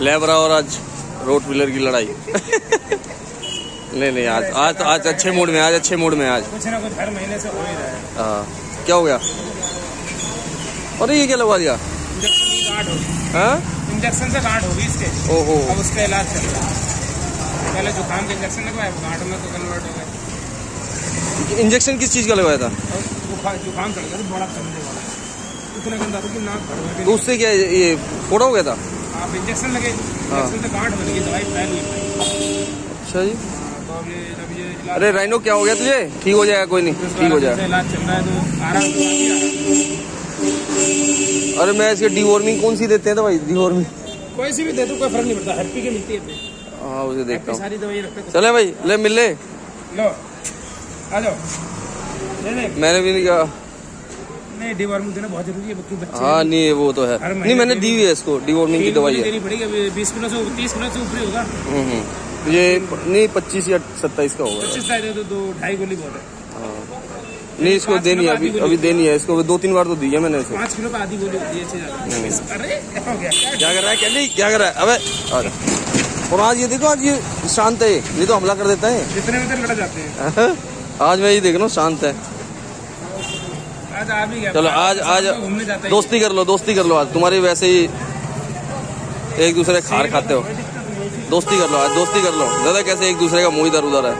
लेबरा और आज road wheeler की लड़ाई। नहीं नहीं आज आज आज अच्छे मूड में आज अच्छे मूड में आज। कुछ ना कुछ हर महीने से हो ही रहा है। हाँ। क्या हो गया? अरे ये क्या लगवा दिया? इंजेक्शन हाँ? इंजेक्शन से गांठ होगी इसके। ओहो। अब उसका इलाज चल रहा है। पहले जुकाम के इंजेक्शन लगवाया गांठ में तो कन्वर्ट हो गए इंजेक्शन किस चीज़ का लगवाया था? जुकाम चढ़ गया तो बड़ा कंधे वाला। इतना गंदा था कि नाक तो उससे क्या ये फोड़ा हो गया था? आप इंजेक्शन लगे हाँ। इंजेक्शन से गांठ बन गई दवाई फैल गई। अच्छा जी। हाँ, तो अरे राइनो क्या हो गया तुझे? ठीक हो जाएगा कोई नहीं ठीक हो जाएगा। इलाज चल रहा है तो आराम तो अरे मैं इसके डिवॉर्मिंग कौन सी देते हैं तो भाई डिवॉर्मिंग कोई सी भी दे दो कोई फ़र्क नहीं पड़ता हैप्पी की मिलती है। हाँ उसे देखता हूँ। सारी दवाई रखते चले भाई ले मिल ले। लो आ जाओ। नहीं नहीं मैंने भी नहीं कहा। नहीं डिवॉर्मिंग देना बहुत ज़रूरी है बच्चे हाँ नहीं वो तो है। नहीं मैंने दी हुई है इसको डिवॉर्मिंग की दवाई देनी पड़ेगी बीस किलो से तीस किलो से ऊपर होगा। हम्म, हम्म। ये नहीं पच्चीस या सत्ताईस का होगा। पच्चीस तो दो ढाई गोली बहुत है। नहीं इसको देनी है अभी अभी देनी है। इसको दो तीन बार तो दी है मैंने इसे। पाँच किलो का आधी गोली अरे क्या कर रहा है क्या नहीं क्या कर रहा है? अबे और आज ये देखो आज ये शांत है। ये तो हमला कर देता है। जितने में तो लड़ जाते हैं। आज मैं ये देख रहा हूँ शांत है। आज आ भी गया। चलो आज आज दोस्ती कर लो दोस्ती कर लो आज। तुम्हारी वैसे ही एक दूसरे खार खाते हो। दोस्ती कर लो आज दोस्ती कर लो। दादा कैसे एक दूसरे का मुँह इधर उधर है?